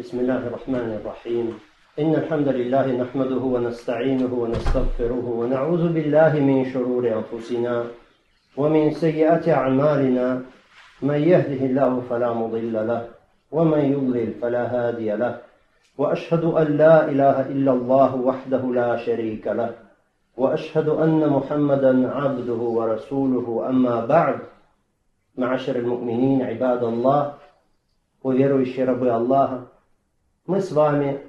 بسم الله الرحمن الرحيم. إن الحمد لله نحمده ونستعينه ونستغفره ونعوذ بالله من شرور أنفسنا ومن سيئات أعمالنا. من يهده الله فلا مضل له ومن يضلل فلا هادي له. وأشهد أن لا إله إلا الله وحده لا شريك له. وأشهد أن محمدا عبده ورسوله. أما بعد معاشر المؤمنين عباد الله ويروي الشرب الله мы с вами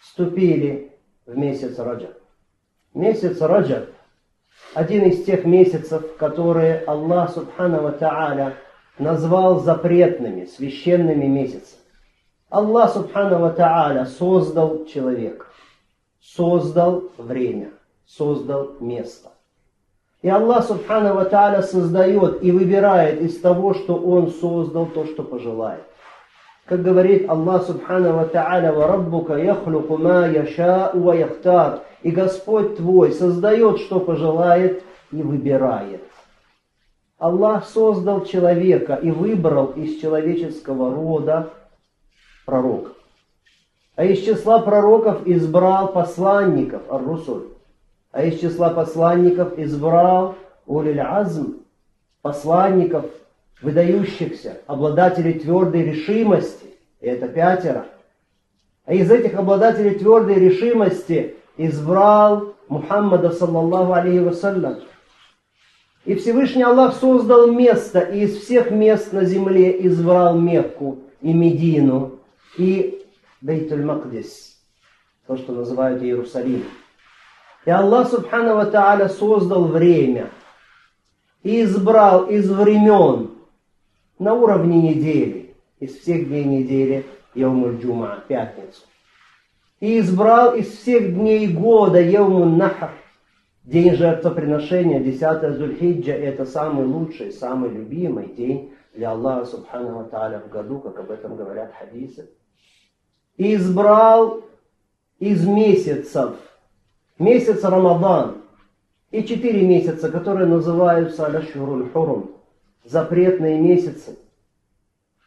вступили в месяц Раджаб. Месяц Раджаб – один из тех месяцев, которые Аллах Субхану Ва Та'аля назвал запретными, священными месяцами. Аллах Субхану Ва Та'аля создал человека, создал время, создал место. И Аллах Субхану Ва Та'аля создает и выбирает из того, что Он создал, то, что пожелает. Как говорит Аллах Субхану Ва Та'аля, «Вараббука яхлюку ма яшау ва яхтар». И Господь твой создает, что пожелает, и выбирает. Аллах создал человека и выбрал из человеческого рода пророков. А из числа пророков избрал посланников, ар-русуль. А из числа посланников избрал улиль азм, посланников выдающихся, обладателей твердой решимости, и это пятеро. А из этих обладателей твердой решимости избрал Мухаммада, саллаллаху алейхи вассалям. И Всевышний Аллах создал место, и из всех мест на земле избрал Мекку и Медину, и Бейтуль Макдис, то, что называют Иерусалим. И Аллах Субхану Ва Тааля создал время и избрал из времен на уровне недели, из всех дней недели, Йомуль Джума, пятницу. И избрал из всех дней года Йомуль Нахар, день жертвоприношения, 10 Зульхиджа, это самый лучший, самый любимый день для Аллаха Субхану Тааля в году, как об этом говорят хадисы. И избрал из месяцев, месяц Рамадан, и четыре месяца, которые называются Аляшуруль Хурум, запретные месяцы.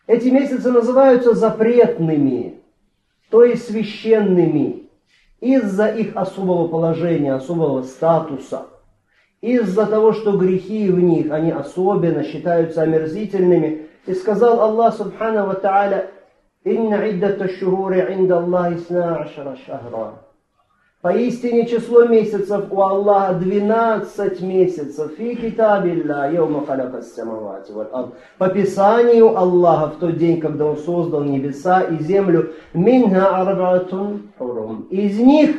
Эти месяцы называются запретными, то есть священными, из-за их особого положения, особого статуса, из-за того, что грехи в них, они особенно считаются омерзительными. И сказал Аллах Субхану Ва Та'аля, «Инна иддата шухури инда Аллахи сна ашара шахра». Поистине число месяцев у Аллаха 12 месяцев. Фи китабилля, йома халяка самавати По Писанию Аллаха в тот день, когда Он создал небеса и землю, минха арбатун. Из них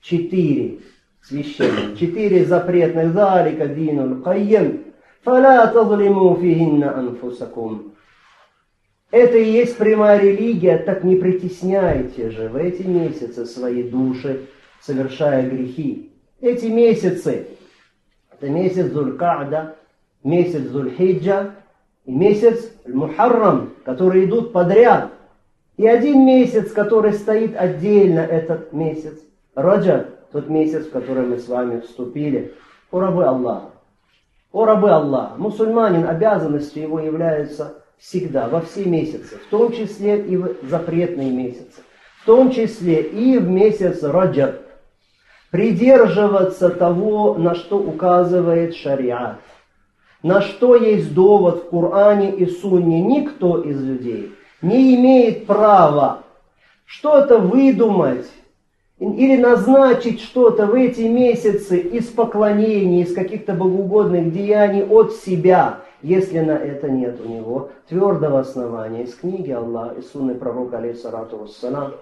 четыре священных, четыре запретных. Залика динул кайем. Фаля тазлиму фихинна анфусакум. Это и есть прямая религия, так не притесняйте же в эти месяцы свои души совершая грехи. Эти месяцы, это месяц Зулькада, месяц Зульхиджа и месяц Мухаррам, которые идут подряд. И один месяц, который стоит отдельно, этот месяц, Раджа, тот месяц, в который мы с вами вступили. О рабы Аллаха! О рабы Аллаха! Мусульманин, обязанностью его является всегда, во все месяцы, в том числе и в запретные месяцы, в том числе и в месяц Раджаб, придерживаться того, на что указывает шариат, на что есть довод в Коране и Сунне. Никто из людей не имеет права что-то выдумать или назначить что-то в эти месяцы из поклонений, из каких-то богоугодных деяний от себя, если на это нет у него твердого основания. Из книги Аллаха и Сунны пророка, алейхиссалату вассалам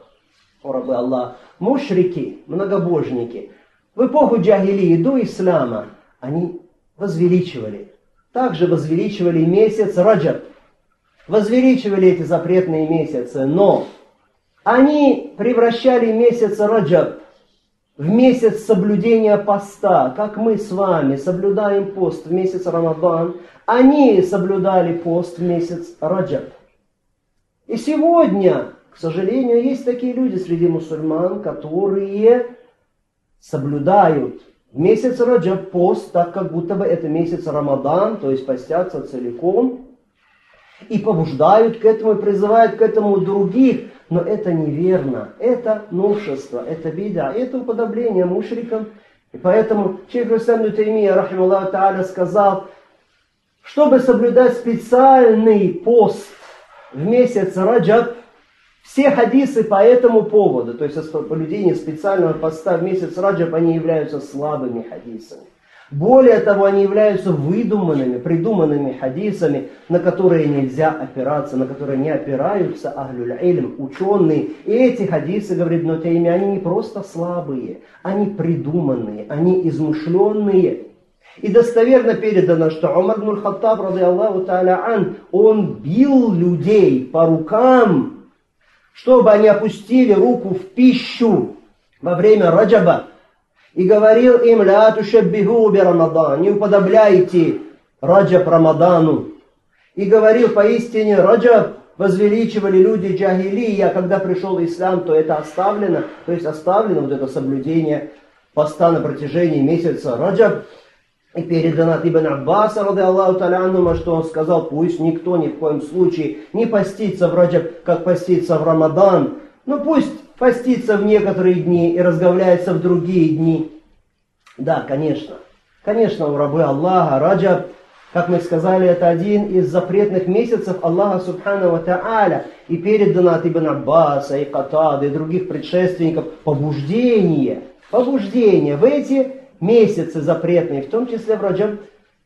о рабы Аллах, мушрики, многобожники, в эпоху джагилии до ислама они возвеличивали. Также возвеличивали месяц Раджаб. Возвеличивали эти запретные месяцы, но они превращали месяц Раджаб в месяц соблюдения поста, как мы с вами соблюдаем пост в месяц Рамадан, они соблюдали пост в месяц Раджаб. И сегодня к сожалению, есть такие люди среди мусульман, которые соблюдают месяц Раджаб пост, так как будто бы это месяц Рамадан, то есть постятся целиком, и побуждают к этому, и призывают к этому других, Но это неверно, это новшество, это беда, это уподобление мушрикам. И поэтому Шейх Русам Таймия, рахималлаху та'аля, сказал, чтобы соблюдать специальный пост в месяц Раджаб, все хадисы по этому поводу, то есть соблюдение специального поста в месяц Раджаб, они являются слабыми хадисами. Более того, они являются выдуманными, придуманными хадисами, на которые нельзя опираться, на которые не опираются ахлюль илм, ученые. И эти хадисы, говорит Нотейми, они не просто слабые, они придуманные, они измышленные. И достоверно передано, что Умар Хаттаб, Аллаху та'аля ан, он бил людей по рукам, чтобы они опустили руку в пищу во время раджаба, и говорил им, ля тушаббиху би Рамадан, не уподобляйте Раджаб Рамадану. И говорил, поистине, Раджаб возвеличивали люди джахилия, когда пришел ислам, то это оставлено, то есть оставлено вот это соблюдение поста на протяжении месяца Раджаб. И передано от Ибн Аббаса, ради Аллаху Талянума, что он сказал, пусть никто ни в коем случае не постится в Раджаб, как постится в Рамадан. Ну пусть постится в некоторые дни и разговляется в другие дни. Да, конечно. Конечно, у рабы Аллаха, Раджаб, как мы сказали, это один из запретных месяцев Аллаха Субхану Тааля. И передано от Ибн Аббаса, и Катада, и других предшественников побуждение, побуждение в эти месяцы запретные, в том числе в Раджаб,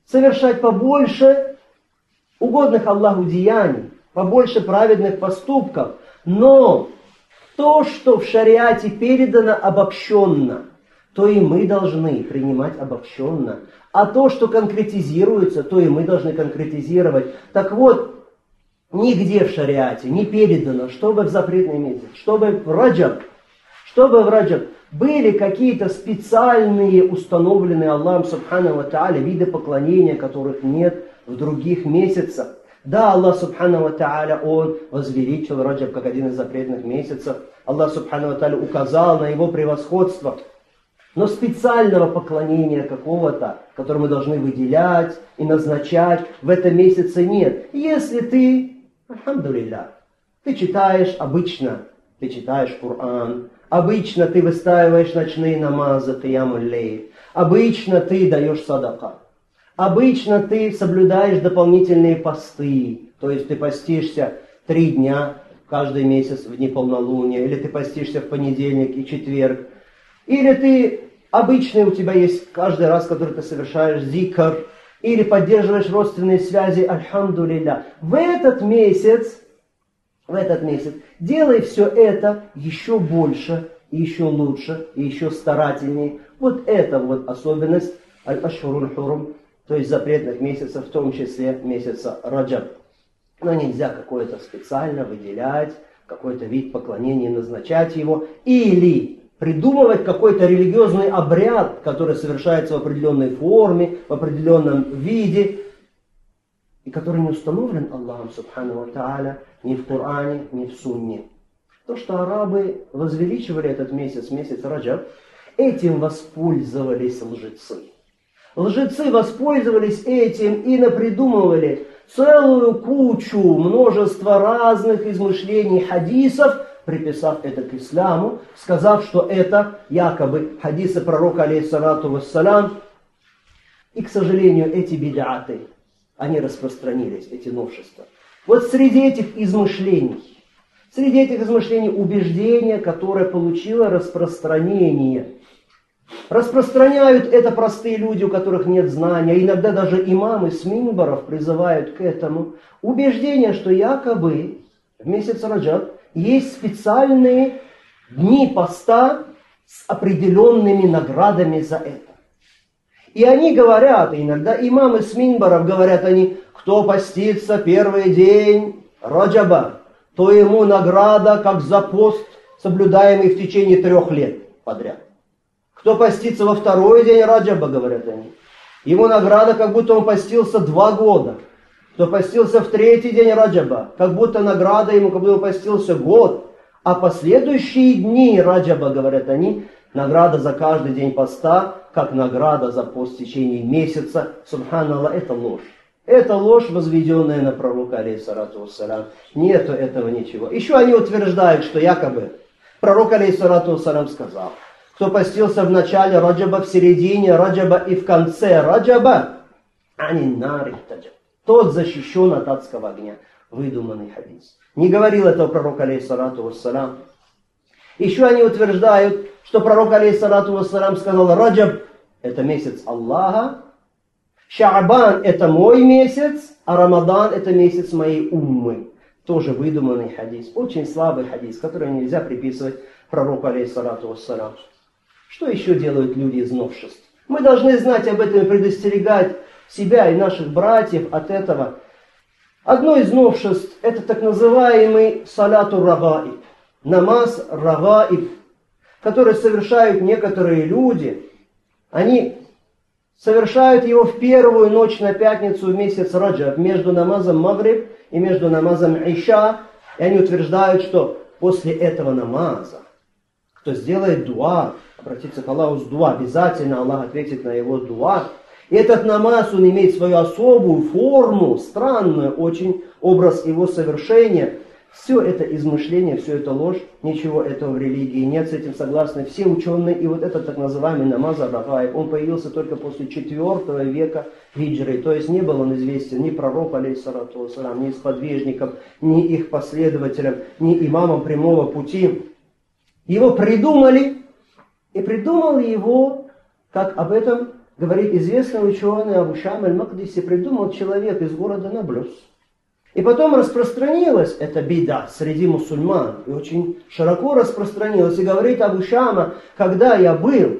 совершать побольше угодных Аллаху деяний, побольше праведных поступков. Но то, что в шариате передано обобщенно, то и мы должны принимать обобщенно. А то, что конкретизируется, то и мы должны конкретизировать. Так вот, нигде в шариате не передано, чтобы в запретный месяц, чтобы в раджаб, чтобы в раджаб были какие-то специальные, установленные Аллахом Субхану Ва виды поклонения, которых нет в других месяцах. Да, Аллах Субхану Тааля, Он возвеличил Раджаб как один из запретных месяцев. Аллах Субхану Тааля указал на его превосходство. Но специального поклонения какого-то, которое мы должны выделять и назначать, в этом месяце нет. Если ты, альхамдулилля, ты читаешь обычно, ты читаешь Коран, обычно ты выстаиваешь ночные намазы, киямуль обычно ты даешь садака. Обычно ты соблюдаешь дополнительные посты, то есть ты постишься три дня каждый месяц в дни полнолуния, или ты постишься в понедельник и четверг, или ты обычный у тебя есть каждый раз, который ты совершаешь зикр, или поддерживаешь родственные связи, альхамдулилля. В этот месяц, в этот месяц делай все это еще больше, еще лучше, еще старательнее. Вот это вот особенность аль-ашхуруль хурум то есть запретных месяцев, в том числе месяца Раджаб. Но нельзя какое-то специально выделять, какой-то вид поклонения, назначать его, или придумывать какой-то религиозный обряд, который совершается в определенной форме, в определенном виде, и который не установлен Аллахом Субхану Тааля ни в Коране, ни в Сунне. То, что арабы возвеличивали этот месяц, месяц Раджаб, этим воспользовались лжецы. Лжецы воспользовались этим и напридумывали целую кучу, множество разных измышлений хадисов, приписав это к исламу, сказав, что это якобы хадисы пророка, алейхиссалату вассалям. И, к сожалению, эти бедаты, они распространились, эти новшества. Вот среди этих измышлений, среди этих измышлений убеждение, которое получило распространение – Распространяют это простые люди, у которых нет знания. Иногда даже имамы с минбаров призывают к этому. Убеждение, что якобы в месяц Раджаб есть специальные дни поста с определенными наградами за это. И они говорят, иногда имамы с минбаров говорят они, кто постится первый день Раджаба, то ему награда, как за пост, соблюдаемый в течение трех лет подряд. Кто постится во второй день Раджаба, говорят они, ему награда, как будто он постился два года. Кто постился в третий день Раджаба, как будто награда ему, как будто он постился год. А последующие дни Раджаба, говорят они, награда за каждый день поста, как награда за пост в течение месяца. Субханаллах, это ложь. Это ложь, возведенная на пророка, алейхиссалату вассалам. Нету этого ничего. Еще они утверждают, что якобы пророк, алейхиссалату вассалам, сказал, кто постился в начале Раджаба, в середине Раджаба и в конце Раджаба, они нари Тот защищен от адского огня. Выдуманный хадис. Не говорил этого пророк, алейхиссалату вассалам. Еще они утверждают, что пророк, алейхиссалату вассалам, сказал, Раджаб – это месяц Аллаха, Шаабан – это мой месяц, а Рамадан – это месяц моей уммы. Тоже выдуманный хадис. Очень слабый хадис, который нельзя приписывать пророку, алейхиссалату вассалам. Что еще делают люди из новшеств? Мы должны знать об этом и предостерегать себя и наших братьев от этого. Одно из новшеств – это так называемый салату рагаиб, намаз рагаиб, который совершают некоторые люди. Они совершают его в первую ночь на пятницу в месяц Раджаб между намазом Магриб и между намазом Иша. И они утверждают, что после этого намаза, кто сделает дуа, обратиться к Аллаху с дуа, обязательно Аллах ответит на его дуа. Этот намаз, он имеет свою особую форму, странную очень, образ его совершения. Все это измышление, все это ложь, ничего этого в религии нет, с этим согласны все ученые. И вот этот так называемый намаз Абахаев, он появился только после 4 века хиджры. То есть не был он известен ни пророк, алейхиссалату вассалам, ни сподвижникам, ни их последователям, ни имамам прямого пути. Его придумали, и придумал его, как об этом говорит известный ученый Абу Шам аль-Магдиси, придумал человек из города Наблюс. И потом распространилась эта беда среди мусульман, и очень широко распространилась. И говорит Абу Шама, когда я был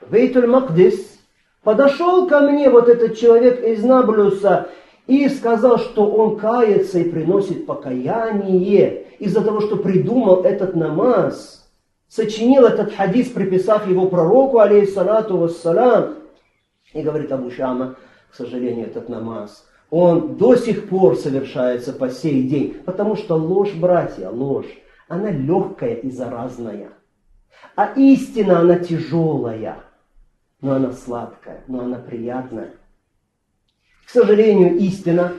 в Эйтуль Макдис, подошел ко мне вот этот человек из Наблюса и сказал, что он кается и приносит покаяние из-за того, что придумал этот намаз, сочинил этот хадис, приписав его пророку, алейхиссалату вассалам, и говорит Абу Шама, к сожалению, этот намаз – он до сих пор совершается по сей день. Потому что ложь, братья, ложь, она легкая и заразная. А истина, она тяжелая, но она сладкая, но она приятная. К сожалению, истина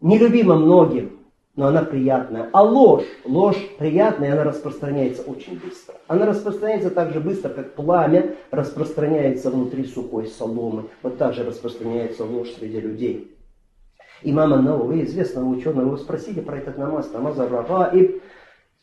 нелюбима многим, но она приятная. А ложь, ложь приятная, она распространяется очень быстро. Она распространяется так же быстро, как пламя распространяется внутри сухой соломы. Вот так же распространяется ложь среди людей имама Науи, известного ученого, его спросили про этот намаз, намаз ар-Рафаиб.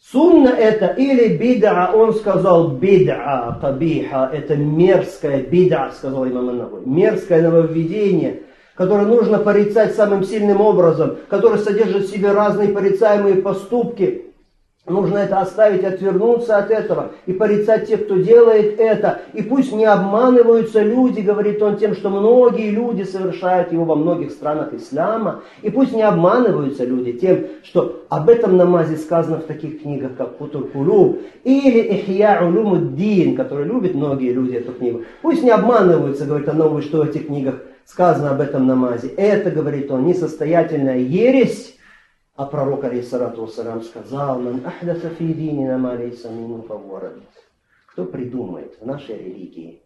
Сунна это или бид'a, он сказал бид'a, кабиха, это мерзкое бид'a, сказал имам Науи, мерзкое нововведение, которое нужно порицать самым сильным образом, которое содержит в себе разные порицаемые поступки, Нужно это оставить, отвернуться от этого и порицать тех, кто делает это. И пусть не обманываются люди, говорит он тем, что многие люди совершают его во многих странах ислама. И пусть не обманываются люди тем, что об этом намазе сказано в таких книгах, как Кутур или Ихья Улумуддин, который любят многие люди эту книгу. Пусть не обманываются, говорит он, что в этих книгах сказано об этом намазе. Это, говорит он, несостоятельная ересь, а пророк, алейхиссалату вассалам, сказал, «Ман ахдаса фи динина ма лейса мину Кто придумает в нашей религии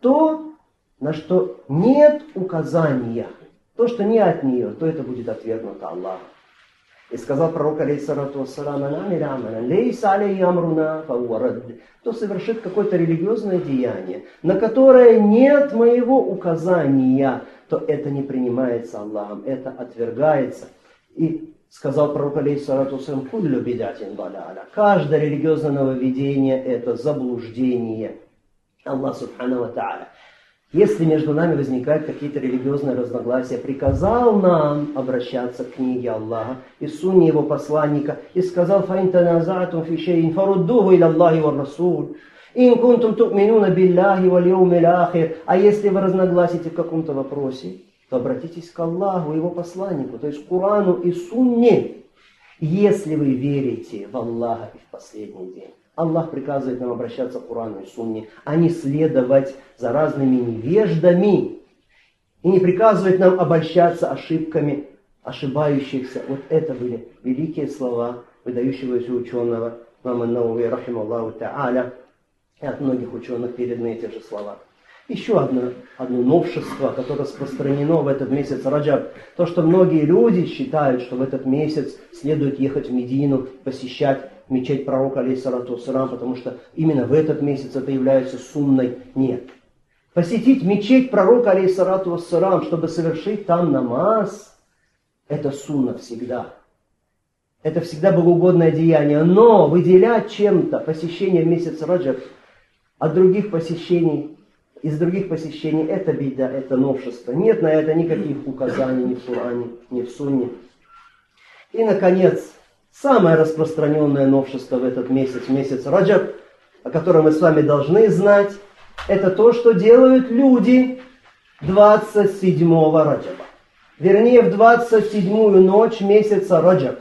то, на что нет указания, то, что не от нее, то это будет отвергнуто Аллахом. И сказал пророк, алейхиссалату вассалам, лейса алей амруна кто совершит какое-то религиозное деяние, на которое нет моего указания, то это не принимается Аллахом, это отвергается. И сказал пророк алейхиссалату куллю бидатин баляля. Каждое религиозное нововведение – это заблуждение. Аллах Субхану Ва Тааля. Если между нами возникают какие-то религиозные разногласия, приказал нам обращаться к книге Аллаха и сунне его посланника и сказал «Фаин таназатум фи шейин фаруддуху иля Аллахи ва Расул». «Ин кунтум ту'минуна биллахи вал яумил ахир». А если вы разногласите в каком-то вопросе, то обратитесь к Аллаху, Его посланнику, то есть Курану и Сунне, если вы верите в Аллаха и в последний день. Аллах приказывает нам обращаться к Курану и Сунне, а не следовать за разными невеждами. И не приказывает нам обольщаться ошибками ошибающихся. Вот это были великие слова выдающегося ученого Мама Науи, рахим Аллаху Та'аля, и от многих ученых переданы эти же слова. Еще одно, одно новшество, которое распространено в этот месяц Раджаб, то, что многие люди считают, что в этот месяц следует ехать в Медину, посещать мечеть пророка, алейсалату потому что именно в этот месяц это является сунной. Нет. Посетить мечеть пророка, алейсалату чтобы совершить там намаз, это сунна всегда. Это всегда богоугодное деяние. Но выделять чем-то посещение в месяц Раджаб от других посещений из других посещений это беда, это новшество. Нет на это никаких указаний ни в Коране, ни в Сунне. И, наконец, самое распространенное новшество в этот месяц, месяц Раджаб, о котором мы с вами должны знать, это то, что делают люди 27-го Раджаба. Вернее, в 27-ю ночь месяца Раджаб.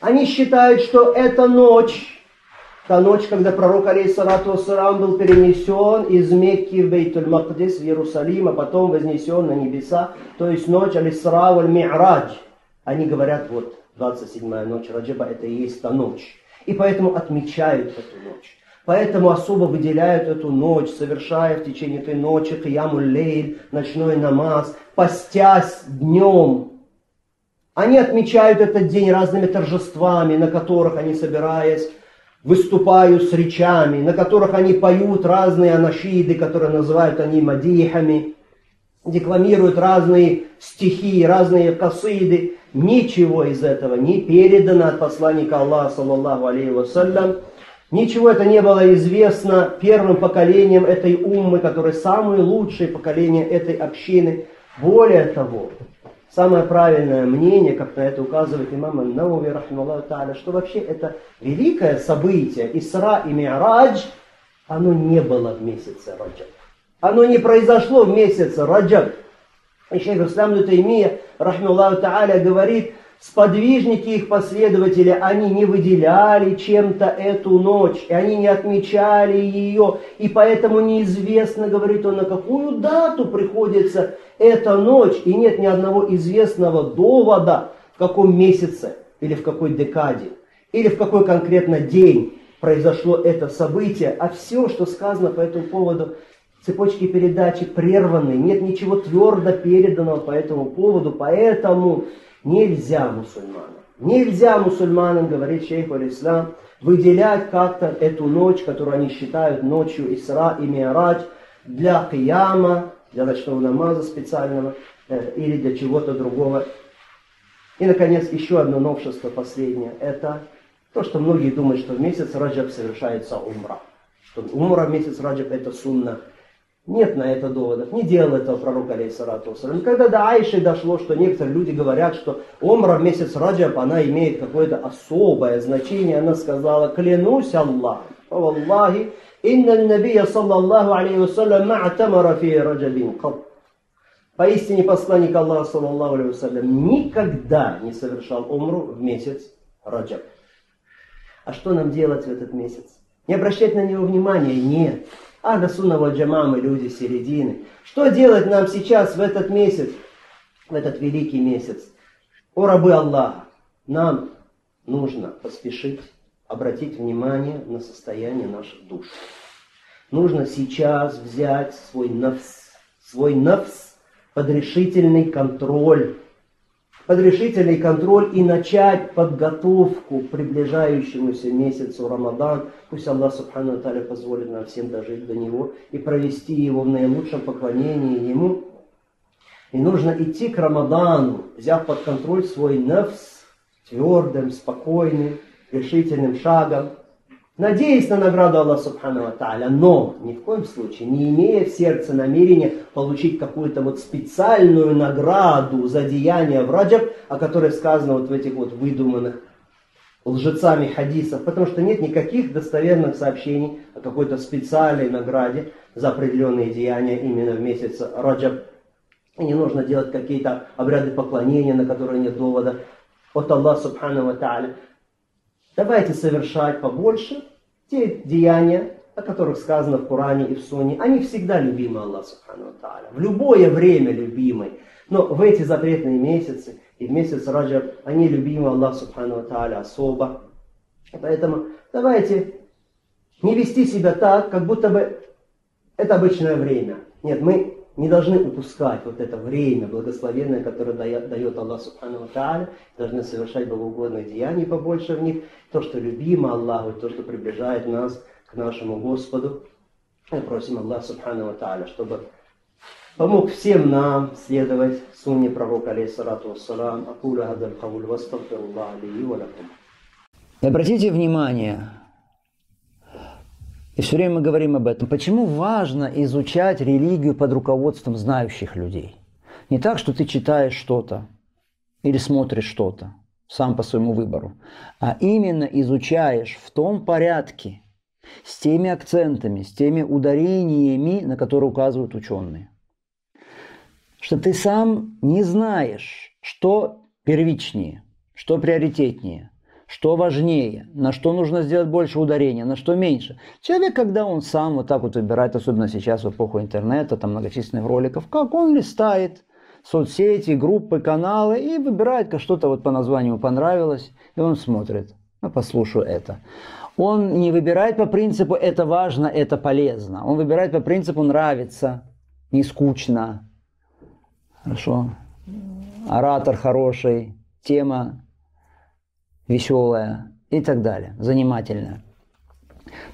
Они считают, что эта ночь Та ночь, когда пророк, алейхиссалату вассалам, был перенесен из Мекки в Бейтуль Мақдис, в Иерусалим, а потом вознесен на небеса, то есть ночь алисра валь ми'радж. Они говорят, вот, 27-я ночь Раджаба, это и есть та ночь. И поэтому отмечают эту ночь. Поэтому особо выделяют эту ночь, совершая в течение этой ночи киямуль лейль, ночной намаз, постясь днем. Они отмечают этот день разными торжествами, на которых они, собираясь, выступают с речами, на которых они поют разные анашиды, которые называют они мадихами, декламируют разные стихи, разные касиды. Ничего из этого не передано от посланника Аллаха, саллаллаху алейхи вассалям. Ничего это не было известно первым поколением этой уммы, которые самые лучшие поколения этой общины. Более того, самое правильное мнение, как на это указывает имам Науви, рахмаллаху та'аля, что вообще это великое событие, Исра и Ми'радж, оно не было в месяце Раджаб. Оно не произошло в месяце Раджаб. И шейх Ислам Нутаймия, рахмаллаху та'аля, говорит, сподвижники их последователи, они не выделяли чем-то эту ночь, и они не отмечали ее, и поэтому неизвестно, говорит он, на какую дату приходится эта ночь, и нет ни одного известного довода, в каком месяце или в какой декаде, или в какой конкретно день произошло это событие, а все, что сказано по этому поводу, цепочки передачи прерваны, нет ничего твердо переданного по этому поводу, поэтому Нельзя мусульманам. Нельзя мусульманам, говорит шейх аль-Ислам, выделять как-то эту ночь, которую они считают ночью Исра и Миарадж, для кияма, для ночного намаза специального э, или для чего-то другого. И, наконец, еще одно новшество последнее. Это то, что многие думают, что в месяц Раджаб совершается умра. Что умра в месяц Раджаб это сунна. Нет на это доводов. Не делал этого пророк, алейхиссалату Когда до Айши дошло, что некоторые люди говорят, что Омра в месяц Раджаб, она имеет какое-то особое значение, она сказала, клянусь Аллахом, Аллахи, инна набия саллаллаху алейхи вассалям ма'тамара фи раджабин. Поистине посланник Аллаха, саллаллаху алейхи никогда не совершал умру в месяц Раджаб. А что нам делать в этот месяц? Не обращать на него внимания? Нет. Ахля Сунна Ваджама, мы люди середины. Что делать нам сейчас в этот месяц, в этот великий месяц? О рабы Аллаха, нам нужно поспешить обратить внимание на состояние наших душ. Нужно сейчас взять свой нафс, свой нафс под решительный контроль под решительный контроль и начать подготовку к приближающемуся месяцу Рамадан. Пусть Аллах Субхану Таля позволит нам всем дожить до него и провести его в наилучшем поклонении Ему. И нужно идти к Рамадану, взяв под контроль свой нефс, твердым, спокойным, решительным шагом, надеясь на награду Аллаха Субхану Тааля, но ни в коем случае не имея в сердце намерения получить какую-то вот специальную награду за деяние в Раджаб, о которой сказано вот в этих вот выдуманных лжецами хадисов, потому что нет никаких достоверных сообщений о какой-то специальной награде за определенные деяния именно в месяц Раджаб. И не нужно делать какие-то обряды поклонения, на которые нет довода от Аллаха Субхану Тааля. Давайте совершать побольше те деяния, о которых сказано в Коране и в Суне. Они всегда любимы Аллах Субхану Тааля. В любое время любимы. Но в эти запретные месяцы и в месяц Раджаб они любимы Аллах Субхану Тааля особо. Поэтому давайте не вести себя так, как будто бы это обычное время. Нет, мы не должны упускать вот это время благословенное, которое дает, Аллах Субхану Тааля, должны совершать богоугодные деяния побольше в них, то, что любимо Аллаху, то, что приближает нас к нашему Господу. Мы просим Аллах Субхану Тааля, чтобы помог всем нам следовать сунне пророка, алейхиссалату вассалам, акуля гадаль кауль, вастагфируллах алейhi ва Обратите внимание, и все время мы говорим об этом. Почему важно изучать религию под руководством знающих людей? Не так, что ты читаешь что-то или смотришь что-то сам по своему выбору, а именно изучаешь в том порядке, с теми акцентами, с теми ударениями, на которые указывают ученые. Что ты сам не знаешь, что первичнее, что приоритетнее – что важнее, на что нужно сделать больше ударения, на что меньше. Человек, когда он сам вот так вот выбирает, особенно сейчас в эпоху интернета, там многочисленных роликов, как он листает соцсети, группы, каналы и выбирает, как что-то вот по названию понравилось, и он смотрит. Ну, послушаю это. Он не выбирает по принципу «это важно, это полезно». Он выбирает по принципу «нравится», «не скучно». Хорошо. Оратор хороший, тема веселая и так далее, занимательная.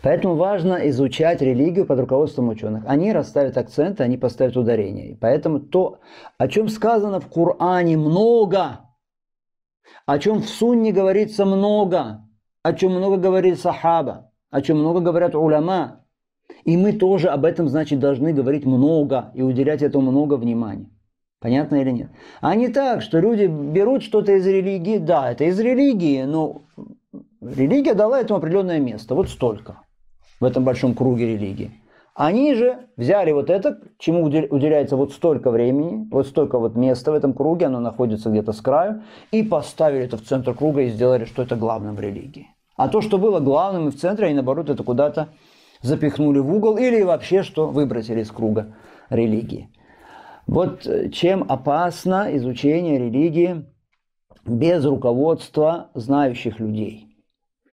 Поэтому важно изучать религию под руководством ученых. Они расставят акценты, они поставят ударение. поэтому то, о чем сказано в Коране много, о чем в Сунне говорится много, о чем много говорит сахаба, о чем много говорят уляма, и мы тоже об этом, значит, должны говорить много и уделять этому много внимания. Понятно или нет? А не так, что люди берут что-то из религии, да, это из религии, но религия дала этому определенное место, вот столько в этом большом круге религии. Они же взяли вот это, чему уделяется вот столько времени, вот столько вот места в этом круге, оно находится где-то с краю, и поставили это в центр круга и сделали, что это главным в религии. А то, что было главным и в центре, они наоборот это куда-то запихнули в угол или вообще что выбросили из круга религии. Вот э, чем опасно изучение религии без руководства знающих людей.